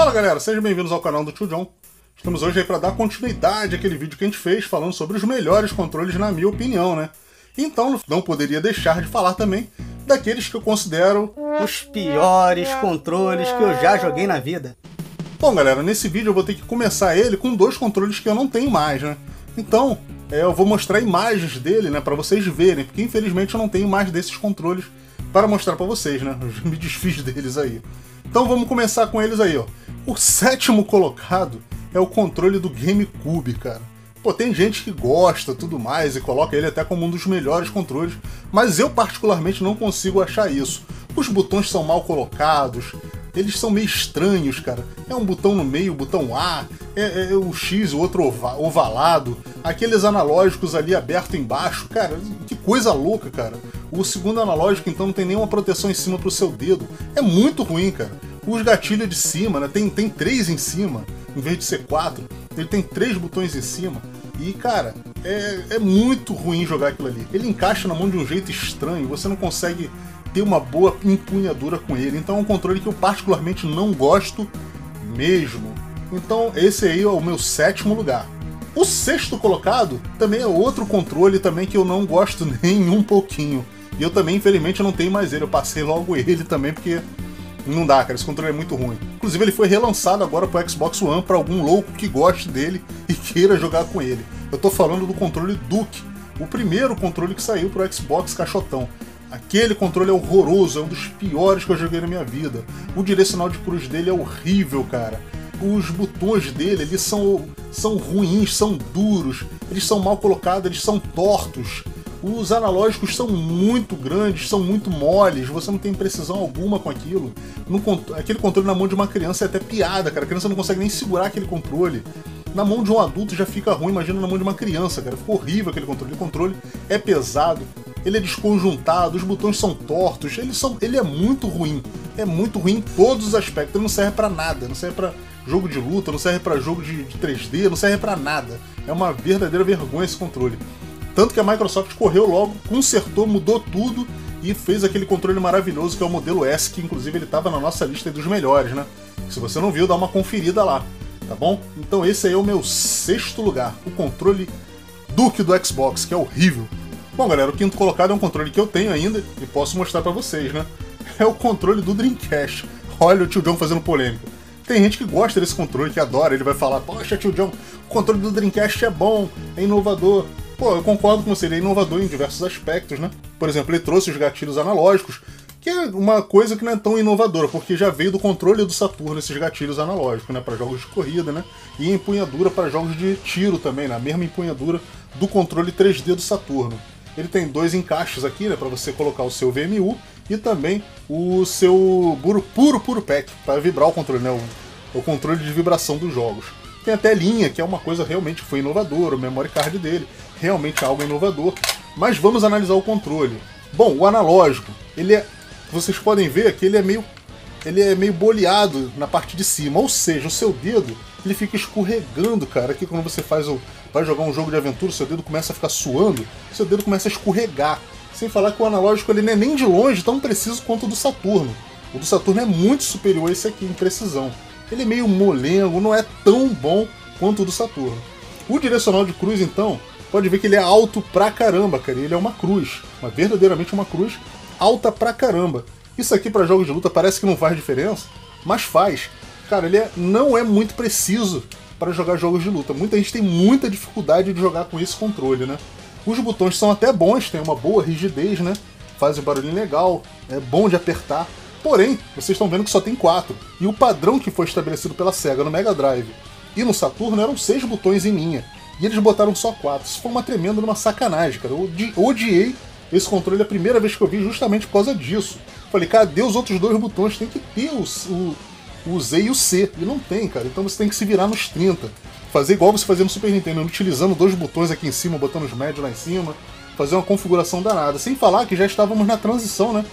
Fala galera, sejam bem-vindos ao canal do Tio John. Estamos hoje aí para dar continuidade àquele vídeo que a gente fez falando sobre os melhores controles na minha opinião, né? Então não poderia deixar de falar também daqueles que eu considero os piores controles que eu já joguei na vida. Bom galera, nesse vídeo eu vou ter que começar ele com dois controles que eu não tenho mais, né? Então, é, eu vou mostrar imagens dele, né, para vocês verem, porque infelizmente eu não tenho mais desses controles para mostrar para vocês, né? Eu me desfiz deles aí. Então vamos começar com eles aí, ó. O sétimo colocado é o controle do GameCube, cara. Pô, tem gente que gosta tudo mais e coloca ele até como um dos melhores controles, mas eu particularmente não consigo achar isso. Os botões são mal colocados, eles são meio estranhos, cara. É um botão no meio, botão A, é, é, o X, o outro ovalado, aqueles analógicos ali aberto embaixo, cara, que coisa louca, cara. O segundo analógico, então, não tem nenhuma proteção em cima pro seu dedo. É muito ruim, cara. Os gatilhos de cima, né? Tem, tem três em cima, em vez de ser quatro. Ele tem três botões em cima. E, cara, é, é muito ruim jogar aquilo ali. Ele encaixa na mão de um jeito estranho, você não consegue ter uma boa empunhadura com ele. Então é um controle que eu particularmente não gosto mesmo. Então esse aí é o meu sétimo lugar. O sexto colocado também é outro controle também que eu não gosto nem um pouquinho. E eu também, infelizmente, não tenho mais ele. Eu passei logo ele também porque não dá, cara. Esse controle é muito ruim. Inclusive, ele foi relançado agora pro Xbox One para algum louco que goste dele e queira jogar com ele. Eu tô falando do controle Duke, o primeiro controle que saiu pro Xbox caixotão. Aquele controle é horroroso, é um dos piores que eu joguei na minha vida. O direcional de cruz dele é horrível, cara. Os botões dele, eles são, são ruins, são duros, eles são mal colocados, eles são tortos. Os analógicos são muito grandes, são muito moles, você não tem precisão alguma com aquilo. No, aquele controle na mão de uma criança é até piada, cara. A criança não consegue nem segurar aquele controle. Na mão de um adulto já fica ruim, imagina na mão de uma criança, cara. Ficou horrível aquele controle. O controle é pesado, ele é desconjuntado, os botões são tortos, ele, são, ele é muito ruim. É muito ruim em todos os aspectos. Ele não serve para nada, não serve para jogo de luta, não serve para jogo de, de 3D, não serve para nada. É uma verdadeira vergonha esse controle. Tanto que a Microsoft correu logo, consertou, mudou tudo e fez aquele controle maravilhoso que é o modelo S, que inclusive ele estava na nossa lista dos melhores, né? Se você não viu, dá uma conferida lá, tá bom? Então esse aí é o meu sexto lugar, o controle Duke do Xbox, que é horrível. Bom, galera, o quinto colocado é um controle que eu tenho ainda e posso mostrar para vocês, né? É o controle do Dreamcast. Olha o tio John fazendo polêmica. Tem gente que gosta desse controle, que adora, ele vai falar, poxa, tio John, o controle do Dreamcast é bom, é inovador. Pô, eu concordo com você, ele é inovador em diversos aspectos, né? Por exemplo, ele trouxe os gatilhos analógicos, que é uma coisa que não é tão inovadora, porque já veio do controle do Saturno esses gatilhos analógicos, né, para jogos de corrida, né, e empunhadura para jogos de tiro também, na né, mesma empunhadura do controle 3D do Saturno. Ele tem dois encaixes aqui, né, para você colocar o seu VMU e também o seu puro puro, puro pack para vibrar o controle, né, o, o controle de vibração dos jogos. Tem até linha, que é uma coisa realmente foi inovadora, o memory card dele, realmente algo inovador. Mas vamos analisar o controle. Bom, o analógico, ele é, vocês podem ver que ele é meio ele é meio boleado na parte de cima, ou seja, o seu dedo ele fica escorregando, cara. Aqui quando você faz o, vai jogar um jogo de aventura, seu dedo começa a ficar suando, seu dedo começa a escorregar. Sem falar que o analógico ele não é nem de longe tão preciso quanto o do Saturno. O do Saturno é muito superior a esse aqui em precisão. Ele é meio molengo, não é tão bom quanto o do Saturno. O direcional de cruz, então, pode ver que ele é alto pra caramba, cara. Ele é uma cruz, uma verdadeiramente uma cruz alta pra caramba. Isso aqui para jogos de luta parece que não faz diferença, mas faz. Cara, ele é, não é muito preciso para jogar jogos de luta. Muita gente tem muita dificuldade de jogar com esse controle, né? Os botões são até bons, tem uma boa rigidez, né? Fazem um barulhinho legal, é bom de apertar. Porém, vocês estão vendo que só tem quatro. E o padrão que foi estabelecido pela SEGA no Mega Drive e no Saturno eram seis botões em linha. E eles botaram só quatro. Isso foi uma tremenda uma sacanagem, cara. Eu odiei esse controle a primeira vez que eu vi justamente por causa disso. Falei, cadê os outros dois botões? Tem que ter o, o, o Z e o C. E não tem, cara. Então você tem que se virar nos 30. Fazer igual você fazia no Super Nintendo, utilizando dois botões aqui em cima, botando os médios lá em cima. Fazer uma configuração danada. Sem falar que já estávamos na transição, né?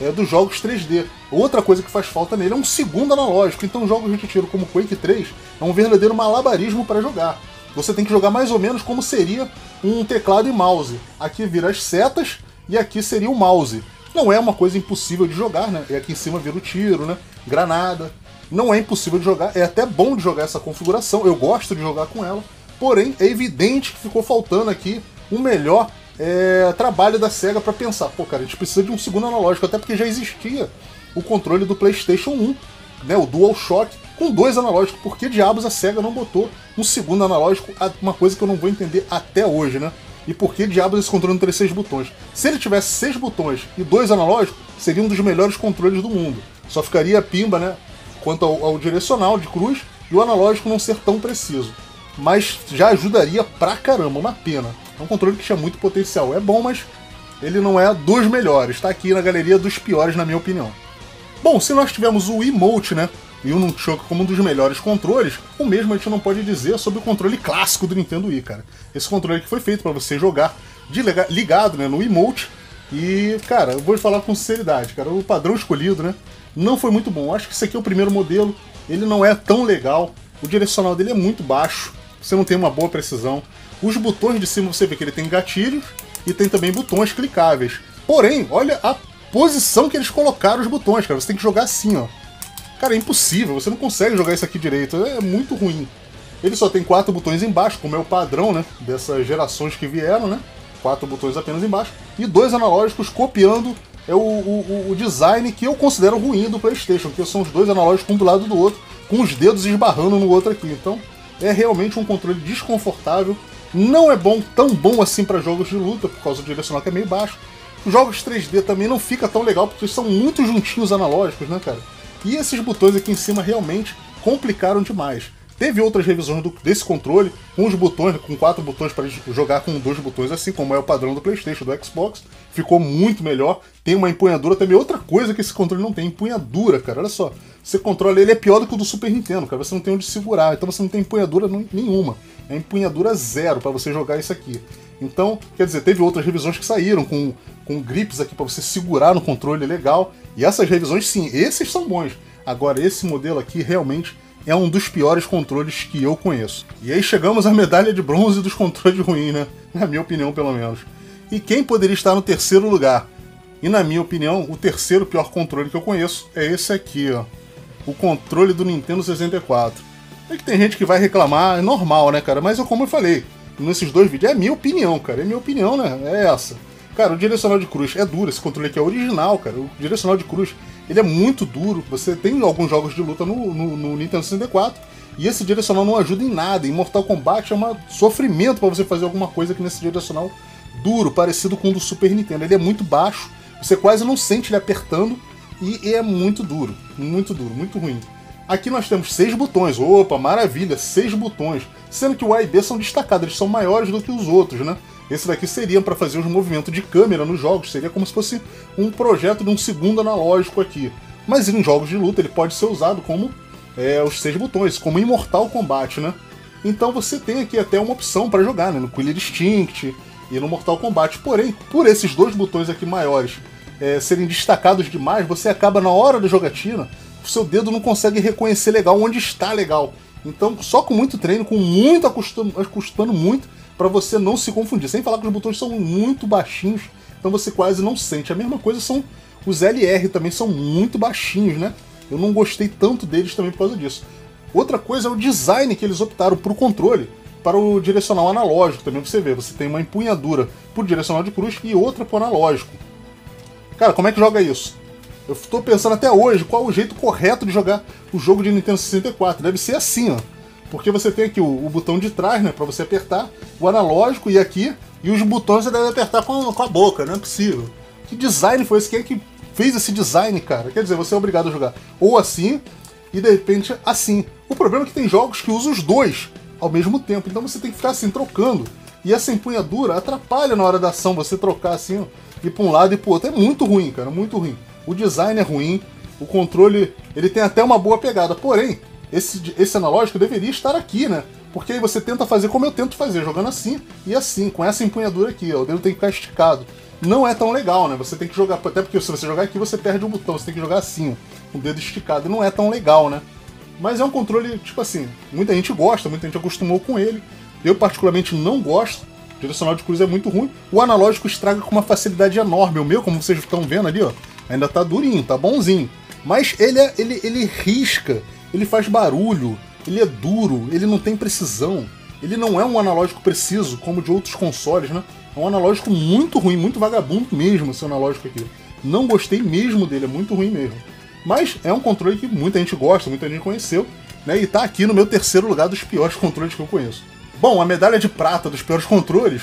É, dos jogos 3D. Outra coisa que faz falta nele é um segundo analógico. Então jogos de tiro como Quake 3 é um verdadeiro malabarismo para jogar. Você tem que jogar mais ou menos como seria um teclado e mouse. Aqui vira as setas e aqui seria o mouse. Não é uma coisa impossível de jogar, né? E aqui em cima vira o tiro, né? Granada. Não é impossível de jogar, é até bom de jogar essa configuração, eu gosto de jogar com ela, porém é evidente que ficou faltando aqui um melhor é, trabalho da SEGA para pensar, pô, cara, a gente precisa de um segundo analógico, até porque já existia o controle do PlayStation 1, né, o DualShock, com dois analógicos. Por que diabos a SEGA não botou um segundo analógico? Uma coisa que eu não vou entender até hoje, né? E por que diabos esse controle não teria seis botões? Se ele tivesse seis botões e dois analógicos, seria um dos melhores controles do mundo. Só ficaria pimba, né? Quanto ao, ao direcional de cruz e o analógico não ser tão preciso. Mas já ajudaria pra caramba, uma pena. É um controle que tinha muito potencial. É bom, mas ele não é dos melhores. Está aqui na galeria dos piores, na minha opinião. Bom, se nós tivermos o Emote, né? E o Nunchuk como um dos melhores controles, o mesmo a gente não pode dizer sobre o controle clássico do Nintendo Wii, cara. Esse controle que foi feito para você jogar de ligado né, no Emote. E, cara, eu vou falar com sinceridade, cara, o padrão escolhido, né? Não foi muito bom. acho que esse aqui é o primeiro modelo, ele não é tão legal. O direcional dele é muito baixo, você não tem uma boa precisão. Os botões de cima você vê que ele tem gatilhos e tem também botões clicáveis. Porém, olha a posição que eles colocaram os botões, cara. Você tem que jogar assim, ó. Cara, é impossível, você não consegue jogar isso aqui direito, é muito ruim. Ele só tem quatro botões embaixo, como é o padrão, né? Dessas gerações que vieram, né? Quatro botões apenas embaixo. E dois analógicos copiando é o, o, o design que eu considero ruim do PlayStation, que são os dois analógicos um do lado do outro, com os dedos esbarrando no outro aqui. Então, é realmente um controle desconfortável. Não é bom, tão bom assim para jogos de luta, por causa do direcional que é meio baixo. Os jogos 3D também não fica tão legal, porque são muito juntinhos analógicos, né, cara? E esses botões aqui em cima realmente complicaram demais. Teve outras revisões do, desse controle, com os botões, com quatro botões para jogar com dois botões, assim como é o padrão do PlayStation, do Xbox. Ficou muito melhor. Tem uma empunhadura também. Outra coisa que esse controle não tem, empunhadura, cara. Olha só. Você controla ele, é pior do que o do Super Nintendo, cara. Você não tem onde segurar, então você não tem empunhadura nenhuma. É empunhadura zero para você jogar isso aqui. Então, quer dizer, teve outras revisões que saíram com, com grips aqui para você segurar no controle legal. E essas revisões, sim, esses são bons. Agora, esse modelo aqui realmente é um dos piores controles que eu conheço. E aí chegamos à medalha de bronze dos controles ruins, né? Na minha opinião, pelo menos. E quem poderia estar no terceiro lugar? E na minha opinião, o terceiro pior controle que eu conheço é esse aqui, ó. O controle do Nintendo 64. É que tem gente que vai reclamar, é normal, né, cara? Mas eu, como eu falei nesses dois vídeos, é minha opinião, cara. É minha opinião, né? É essa. Cara, o direcional de cruz é duro. Esse controle aqui é original, cara. O direcional de cruz ele é muito duro. Você tem alguns jogos de luta no, no, no Nintendo 64 e esse direcional não ajuda em nada. Em Mortal Kombat é um sofrimento para você fazer alguma coisa aqui nesse direcional duro, parecido com o do Super Nintendo. Ele é muito baixo, você quase não sente ele apertando e é muito duro, muito duro, muito ruim. Aqui nós temos seis botões, opa, maravilha, seis botões, sendo que o A e B são destacados, eles são maiores do que os outros, né? Esse daqui seria para fazer os movimentos de câmera nos jogos, seria como se fosse um projeto de um segundo analógico aqui. Mas em jogos de luta ele pode ser usado como é, os seis botões, como em Mortal Kombat, né? Então você tem aqui até uma opção para jogar, né? No Killer Instinct e no Mortal Kombat. Porém, por esses dois botões aqui maiores é, serem destacados demais, você acaba na hora da jogatina, o seu dedo não consegue reconhecer legal onde está legal. Então, só com muito treino, com muito acostumando muito, para você não se confundir. Sem falar que os botões são muito baixinhos, então você quase não sente. A mesma coisa são os LR também são muito baixinhos, né? Eu não gostei tanto deles também por causa disso. Outra coisa é o design que eles optaram para o controle, para o direcional analógico também. Você vê, você tem uma empunhadura por direcional de cruz e outra por analógico. Cara, como é que joga isso? Eu estou pensando até hoje qual o jeito correto de jogar o jogo de Nintendo 64. Deve ser assim, ó. Porque você tem aqui o, o botão de trás, né, para você apertar, o analógico e aqui, e os botões você deve apertar com, com a boca, não é possível. Que design foi esse? Quem é que fez esse design, cara? Quer dizer, você é obrigado a jogar ou assim e de repente assim. O problema é que tem jogos que usam os dois ao mesmo tempo, então você tem que ficar assim trocando. E essa empunhadura atrapalha na hora da ação você trocar assim, ó, ir para um lado e para outro. É muito ruim, cara, muito ruim. O design é ruim, o controle ele tem até uma boa pegada, porém esse, esse analógico deveria estar aqui, né? Porque aí você tenta fazer como eu tento fazer, jogando assim e assim, com essa empunhadura aqui, ó, o dedo tem que ficar esticado. Não é tão legal, né? Você tem que jogar, até porque se você jogar aqui você perde o botão, você tem que jogar assim, ó, com o dedo esticado, e não é tão legal, né? Mas é um controle, tipo assim, muita gente gosta, muita gente acostumou com ele. Eu particularmente não gosto. O direcional de cruz é muito ruim. O analógico estraga com uma facilidade enorme. O meu, como vocês estão vendo ali, ó, ainda tá durinho, tá bonzinho. Mas ele, é, ele, ele risca ele faz barulho, ele é duro, ele não tem precisão. Ele não é um analógico preciso, como de outros consoles, né? É um analógico muito ruim, muito vagabundo mesmo esse analógico aqui. Não gostei mesmo dele, é muito ruim mesmo. Mas é um controle que muita gente gosta, muita gente conheceu, né? E tá aqui no meu terceiro lugar dos piores controles que eu conheço. Bom, a medalha de prata dos piores controles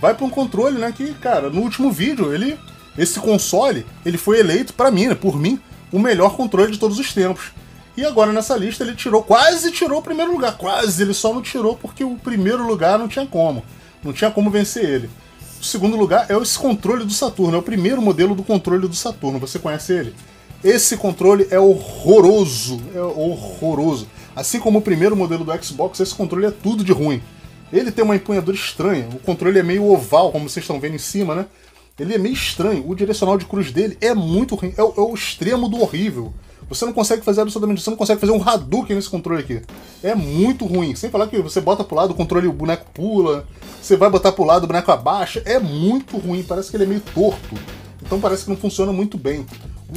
vai para um controle, né? Que, cara, no último vídeo, ele. Esse console, ele foi eleito, para mim, né, por mim, o melhor controle de todos os tempos. E agora nessa lista ele tirou, quase tirou o primeiro lugar, quase, ele só não tirou porque o primeiro lugar não tinha como. Não tinha como vencer ele. O segundo lugar é esse controle do Saturno, é o primeiro modelo do controle do Saturno. Você conhece ele? Esse controle é horroroso, é horroroso. Assim como o primeiro modelo do Xbox, esse controle é tudo de ruim. Ele tem uma empunhadura estranha, o controle é meio oval, como vocês estão vendo em cima, né? Ele é meio estranho, o direcional de cruz dele é muito ruim, é, é o extremo do horrível. Você não consegue fazer absolutamente, você não consegue fazer um Hadouken nesse controle aqui. É muito ruim. Sem falar que você bota pro lado, o controle, o boneco pula, você vai botar pro lado, o boneco abaixa. É muito ruim, parece que ele é meio torto. Então parece que não funciona muito bem.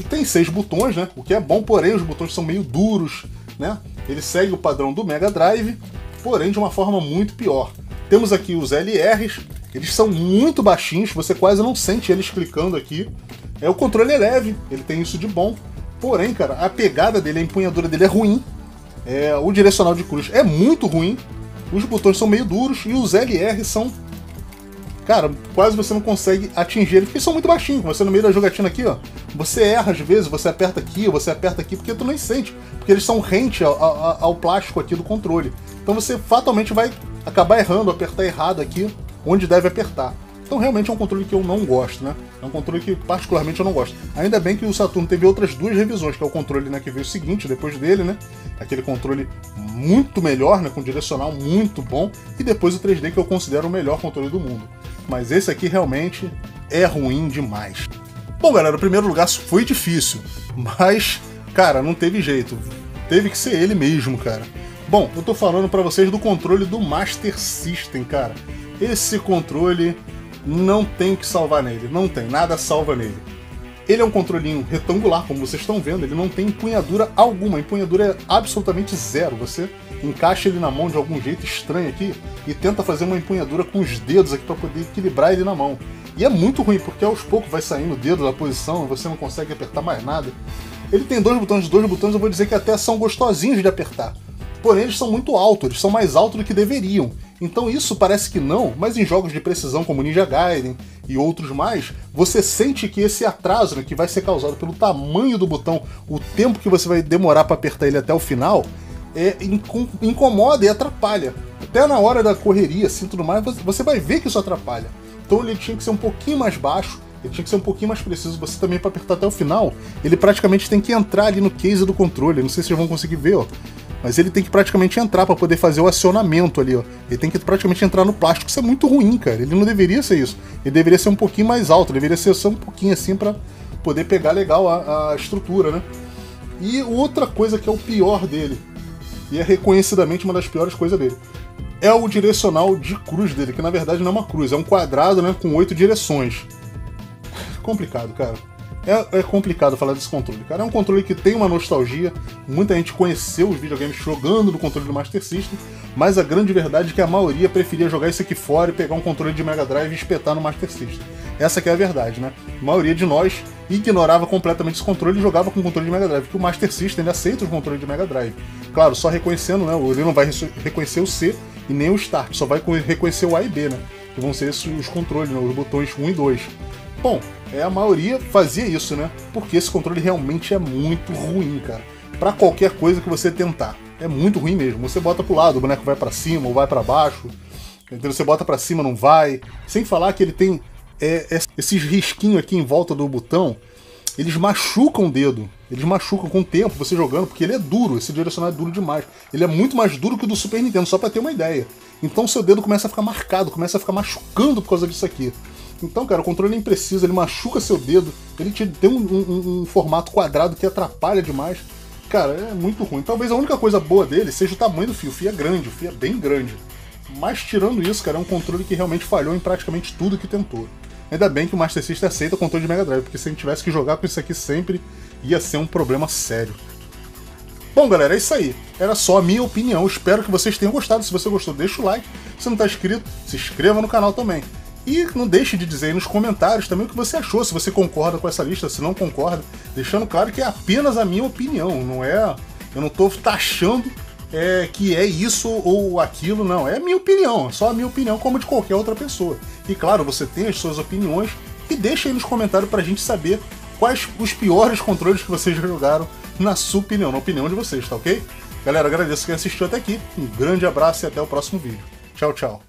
Tem seis botões, né? O que é bom, porém os botões são meio duros, né? Ele segue o padrão do Mega Drive, porém de uma forma muito pior. Temos aqui os LRs, eles são muito baixinhos, você quase não sente eles clicando aqui. É o controle é leve, ele tem isso de bom. Porém, cara, a pegada dele, a empunhadura dele é ruim. É, o direcional de cruz é muito ruim. Os botões são meio duros e os LR são. Cara, quase você não consegue atingir eles, porque são muito baixinhos. Você no meio da jogatina aqui, ó, você erra às vezes, você aperta aqui, você aperta aqui, porque tu nem sente. Porque eles são rente ao, ao, ao plástico aqui do controle. Então você fatalmente vai acabar errando, apertar errado aqui, onde deve apertar. Então realmente é um controle que eu não gosto, né? É um controle que particularmente eu não gosto. Ainda bem que o Saturno teve outras duas revisões, que é o controle né, que veio o seguinte, depois dele, né? Aquele controle muito melhor, né? Com direcional muito bom. E depois o 3D que eu considero o melhor controle do mundo. Mas esse aqui realmente é ruim demais. Bom, galera, o primeiro lugar foi difícil. Mas, cara, não teve jeito. Teve que ser ele mesmo, cara. Bom, eu tô falando para vocês do controle do Master System, cara. Esse controle não tem que salvar nele, não tem, nada salva nele. Ele é um controlinho retangular, como vocês estão vendo, ele não tem empunhadura alguma, a empunhadura é absolutamente zero. Você encaixa ele na mão de algum jeito estranho aqui e tenta fazer uma empunhadura com os dedos aqui para poder equilibrar ele na mão. E é muito ruim, porque aos poucos vai saindo o dedo da posição você não consegue apertar mais nada. Ele tem dois botões, dois botões eu vou dizer que até são gostosinhos de apertar. Porém, eles são muito altos, eles são mais altos do que deveriam. Então isso parece que não, mas em jogos de precisão como Ninja Gaiden e outros mais, você sente que esse atraso né, que vai ser causado pelo tamanho do botão, o tempo que você vai demorar para apertar ele até o final, é, incomoda e atrapalha. Até na hora da correria, assim, tudo mais, você vai ver que isso atrapalha. Então ele tinha que ser um pouquinho mais baixo, ele tinha que ser um pouquinho mais preciso. Você também, para apertar até o final, ele praticamente tem que entrar ali no case do controle. Não sei se vocês vão conseguir ver, ó. Mas ele tem que praticamente entrar para poder fazer o acionamento ali, ó. Ele tem que praticamente entrar no plástico. Isso é muito ruim, cara. Ele não deveria ser isso. Ele deveria ser um pouquinho mais alto, deveria ser só um pouquinho assim para poder pegar legal a, a estrutura, né? E outra coisa que é o pior dele, e é reconhecidamente uma das piores coisas dele, é o direcional de cruz dele, que na verdade não é uma cruz, é um quadrado né, com oito direções. Complicado, cara. É, é, complicado falar desse controle, cara. É um controle que tem uma nostalgia. Muita gente conheceu os videogames jogando no controle do Master System, mas a grande verdade é que a maioria preferia jogar isso aqui fora e pegar um controle de Mega Drive e espetar no Master System. Essa que é a verdade, né? A maioria de nós ignorava completamente esse controle e jogava com o controle de Mega Drive, porque o Master System ele aceita o controle de Mega Drive. Claro, só reconhecendo, né? Ele não vai reconhecer o C e nem o Start, só vai reconhecer o A e B, né? Que vão ser esses os controles, né? os botões 1 e 2. Bom, é, a maioria fazia isso, né? Porque esse controle realmente é muito ruim, cara. Para qualquer coisa que você tentar. É muito ruim mesmo. Você bota pro lado, o boneco vai para cima ou vai para baixo. Então você bota para cima, não vai. Sem falar que ele tem é, é, esses risquinhos aqui em volta do botão. Eles machucam o dedo. Eles machucam com o tempo você jogando, porque ele é duro. Esse direcional é duro demais. Ele é muito mais duro que o do Super Nintendo, só para ter uma ideia. Então seu dedo começa a ficar marcado, começa a ficar machucando por causa disso aqui. Então, cara, o controle é impreciso, ele machuca seu dedo, ele te tem um, um, um, formato quadrado que atrapalha demais. Cara, é muito ruim. Talvez a única coisa boa dele seja o tamanho do fio. O fio é grande, o fio é bem grande. Mas tirando isso, cara, é um controle que realmente falhou em praticamente tudo que tentou. Ainda bem que o Master System aceita o controle de Mega Drive, porque se a gente tivesse que jogar com isso aqui sempre, ia ser um problema sério. Bom, galera, é isso aí. Era só a minha opinião. Espero que vocês tenham gostado. Se você gostou, deixa o like. Se não tá inscrito, se inscreva no canal também. E não deixe de dizer aí nos comentários também o que você achou, se você concorda com essa lista, se não concorda, deixando claro que é apenas a minha opinião, não é. Eu não tô taxando é, que é isso ou aquilo, não. É a minha opinião, é só a minha opinião, como de qualquer outra pessoa. E claro, você tem as suas opiniões e deixa aí nos comentários pra gente saber quais os piores controles que vocês já jogaram na sua opinião, na opinião de vocês, tá ok? Galera, agradeço quem assistiu até aqui, um grande abraço e até o próximo vídeo. Tchau, tchau.